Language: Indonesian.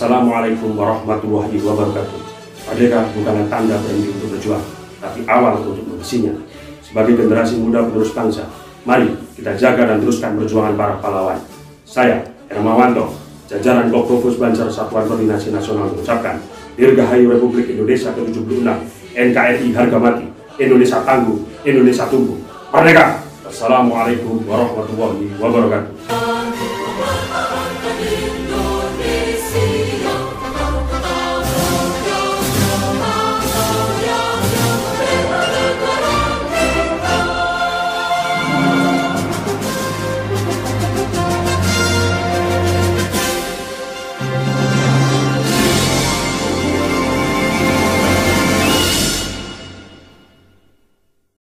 Assalamualaikum warahmatullahi wabarakatuh. Merdeka bukanlah tanda berhenti untuk berjuang, tapi awal untuk mengisinya. Sebagai generasi muda penerus bangsa, mari kita jaga dan teruskan perjuangan para pahlawan. Saya, Hermawanto, jajaran Koprovos Banjar Satuan Koordinasi Nasional mengucapkan Dirgahayu Republik Indonesia ke-76, NKRI harga mati, Indonesia tangguh, Indonesia tumbuh. Merdeka! Assalamualaikum warahmatullahi wabarakatuh.